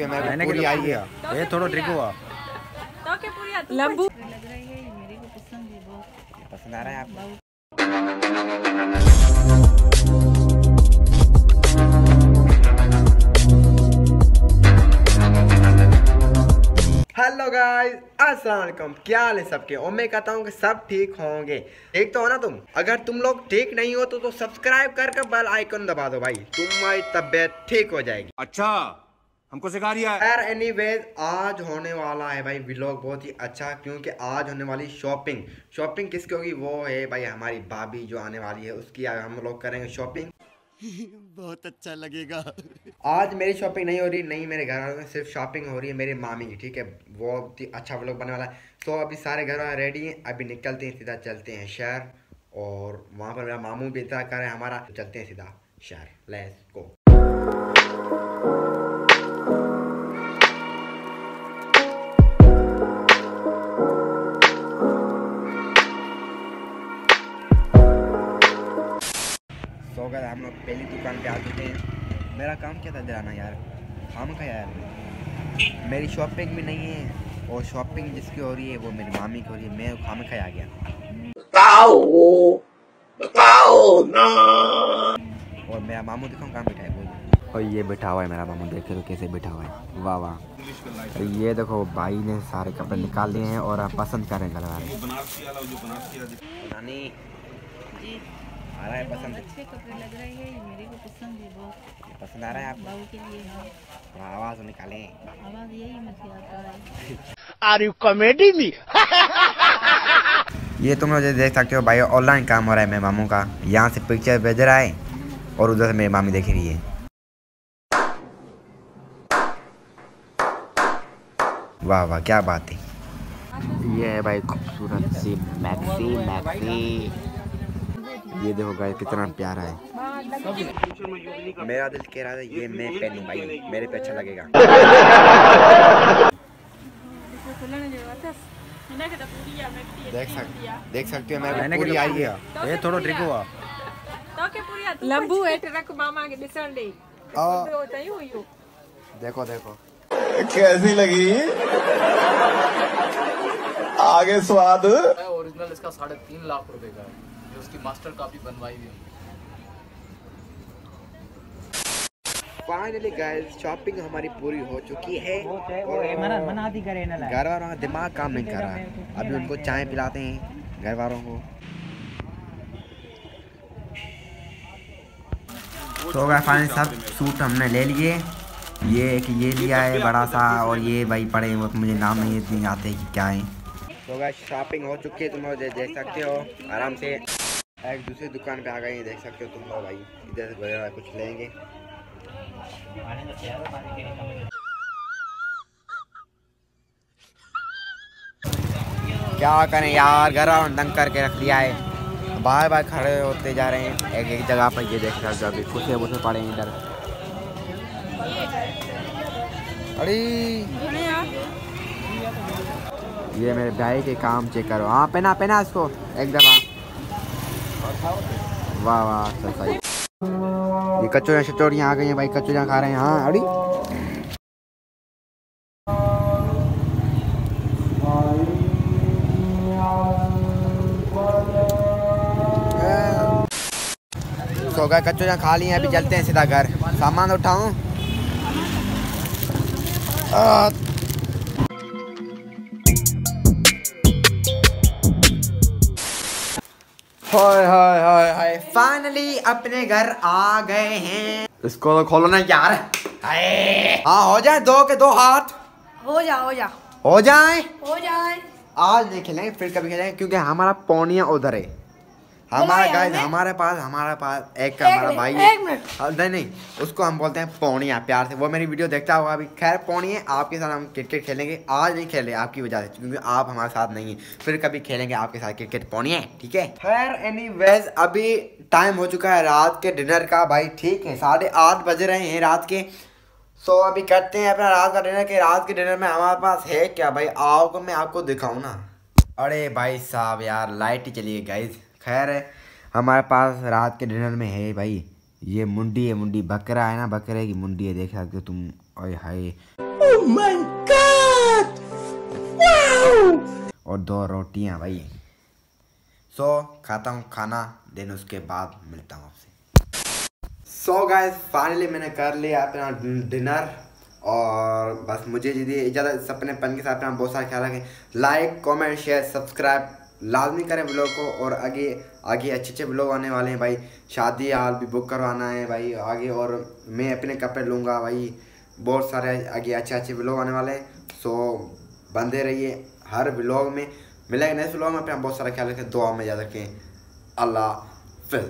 सकते हो मैं पूरी आई है। ये थोड़ा ट्रिक हुआ। तो के पूरी आती लंबू। लग रही है ये मेरे को पसंद है बहुत। पसंद आ रहा है आपको? हेलो गाइस अस्सलाम वालेकुम। क्या हाल है सबके? और मैं कहता हूँ कि सब ठीक होंगे। ठीक तो हो ना तुम? अगर तुम लोग ठीक नहीं हो तो, तो सब्सक्राइब करके बेल आइकन दबा दो भाई। तुम्हारी तबीयत ठीक हो जाएगी। अच्छा। हमको सिखा रिया है। यार एनीवेज आज होने वाला है भाई व्लॉग बहुत ही अच्छा क्योंकि आज होने वाली शॉपिंग शॉपिंग किसकी होगी? वो है भाई हमारी भाभी जो आने वाली है उसकी आज हम लोग करेंगे शॉपिंग बहुत अच्छा लगेगा। आज मेरी शॉपिंग नहीं हो रही नहीं मेरे घर वालों की सिर्फ़ शॉपिंग हो रही है मेरे मामी की ठीक है? वो बहुत ही अच्छा व्लॉग बनने वाला है। तो अभी सारे घर वाले रेडी हैं अभी निकलते हैं सीधा चलते हैं शहर और वहाँ पर मेरा मामू भी इंतज़ार कर रहे हैं हमारा। तो चलते हैं सीधा शहर लेट्स गो सो गए हम लोग पहली दुकान पे आ चुके हैं। मेरा काम क्या था दिलाना यार? खाम का यार। मेरी शॉपिंग भी नहीं है और शॉपिंग जिसकी हो रही है वो मेरी मामी की हो रही है। मैं खाम आ गया। और मेरा मामू देखो कहाँ बैठा है? बोल। और ये बैठा हुआ है मेरा मामू देखे तो कैसे बैठा हुआ है। वाह वाह। और ये देखो भाई ने सारे कपड़े निकाल लिए हैं और आप पसंद कर हैं घर वाले। नानी। जी। आ रहा है पसंद? अच्छे कपड़े लग रहे हैं ये मेरे को पसंद है बहुत। पसंद आ रहा है आपको? बहू के लिए हाँ। आवाज़ निकालें। आवाज़ यही मुझे आता है आर यू कॉमेडी मी ये तुम लोग देख सकते हो भाई ऑनलाइन काम हो रहा है मेरे मामू का। यहाँ से पिक्चर भेज रहा है और उधर से मेरी मामी देख रही है। वाह वाह क्या बात है। ये है भाई खूबसूरत सी मैक्सी मैक्सी ये देखो गाइस कितना प्यारा है। मेरा दिल कह रहा था ये मैं पहनूं भाई मेरे पे अच्छा लगेगा। देख सक देख सकते हो मैं पूरी आई है। ये थोड़ा ट्रिक हुआ तो के पूरी आती लंबू रख मामा के देखो देखो। कैसी लगी? आगे स्वाद। ओरिजिनल इसका साढ़े तीन लाख रुपए का है। जो उसकी मास्टर कॉपी बनवाई हुई फाइनली गाइस शॉपिंग हमारी पूरी हो चुकी है और घर वालों का दिमाग काम नहीं कर रहा। अभी उनको चाय पिलाते हैं घर वालों को। तो गए फाइनली सब सूट हमने ले लिए। ये एक ये लिया है बड़ा सा और ये भाई पड़े वो मुझे नाम नहीं आते कि क्या है। तो गए शॉपिंग हो चुकी है तुम देख सकते हो, आराम से। एक दूसरी दुकान पे आ गए देख सकते हो तुम लोग भाई। इधर वगैरह कुछ लेंगे। क्या करें यार, घर ने करके रख लिया है। बार बार खड़े होते जा रहे हैं, एक एक जगह पर ये देख रहे हो अभी कुछ कुछ पड़े हैं इधर। अरे। ये मेरे भाई के काम चेक करो। हाँ पहना पहना इसको, एक दफ़ा। वाह वाह अच्छा सही। ये कचौरियाँ शचौरियाँ आ गई हैं भाई, कचौरियाँ खा रहे हैं। हाँ अड़ी। सो गए, कचौरियाँ खा ली हैं, अभी चलते हैं सीधा घर। सामान उठाऊं। हाय हाय हाय। हाय फाइनली अपने घर आ गए हैं। इसको तो खोलो ना यार। हाँ हो जाए दो के दो हाथ। हो जा हो जा। हो जाए। हो जाए। आज नहीं खेलेंगे फिर कभी खेलेंगे क्योंकि हमारा पौनिया उधर है। हमारा गाइस हमारे पास हमारे पास एक हमारा भाई। है हाँ, नहीं नहीं उसको हम बोलते हैं पौनिया प्यार से। वो मेरी वीडियो देखता होगा अभी। खैर पौनी है आपके साथ हम क्रिकेट खेलेंगे। आज नहीं खेले आपकी वजह से क्योंकि आप हमारे साथ नहीं है। फिर कभी खेलेंगे आपके साथ क्रिकेट पौनी है ठीक है? खैर एनी अभी टाइम हो चुका है रात के डिनर का भाई ठीक है? साढ़े आठ बज रहे हैं रात के। सो अभी करते हैं अपना रात का डिनर के। रात के डिनर में हमारे पास है क्या भाई? आओ को मैं आपको दिखाऊँ ना। अरे भाई साहब यार लाइट ही चली गई गाइस खैर है हमारे पास रात के डिनर में है भाई। ये मुंडी है मुंडी बकरा है ना बकरे की मुंडी है देख सकते हो तुम। ओए हाय। और दो रोटियाँ भाई। सो so, खाता हूँ खाना देन उसके बाद मिलता हूँ आपसे। सो गाइस फाइनली मैंने कर लिया अपना डिनर। और बस मुझे यदि इजाज़त अपने पन के साथ अपना बहुत सारा ख्याल रखें। लाइक कमेंट शेयर सब्सक्राइब लाजमी करें ब्लॉग को और आगे आगे अच्छे अच्छे ब्लॉग आने वाले हैं भाई। शादी हाल भी बुक करवाना है भाई। आगे और मैं अपने कपड़े लूँगा भाई। बहुत सारे आगे अच्छे अच्छे ब्लॉग आने वाले हैं। सो बंदे रहिए हर ब्लॉग में। मिलेगा नेक्स्ट ब्लॉग में, अपना बहुत सारा ख्याल रखें दुआ में याद रखें। अल्लाह फिर